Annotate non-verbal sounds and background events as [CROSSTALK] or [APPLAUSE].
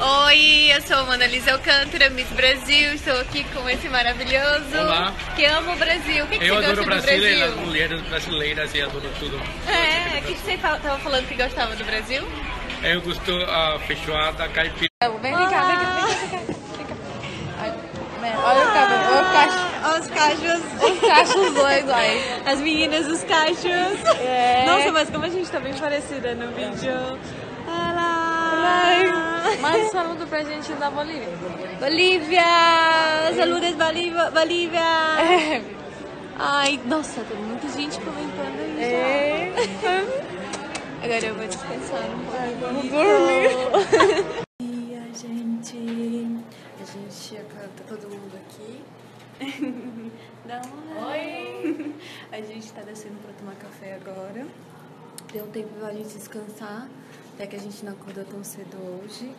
Oi, eu sou Mona Lisa Alcântara, Miss Brasil. Estou aqui com esse maravilhoso Olá. que ama o Brasil. O que, que Eu você adoro o gosta do Brasil, e Brasil? as mulheres brasileiras e adoro tudo. É, o que, que você estava falando que gostava do Brasil? Eu gosto a feijoada, caipira. Vem, vem cá, vem cá, vem cá, vem cá. Ai, Olha o cabelo, olha o cacho, Os cachos. os cachos dois aí. As meninas dos cachos. É. Nossa, mas como a gente tá bem parecida no vídeo. Mas saludo pra gente da Bolívia. Bolívia! Saludos, Bolívia! Bolívia. É. [LAUGHS] Ai, nossa, tem muita gente comentando aí. É. Agora eu vou descansar um pouco. Vamos dormir. E a gente. A gente acaba tá todo mundo aqui. [LAUGHS] Dá uma. Oi! A gente tá descendo pra tomar café agora. Deu um tempo pra gente descansar, até que a gente não acordou tão cedo hoje.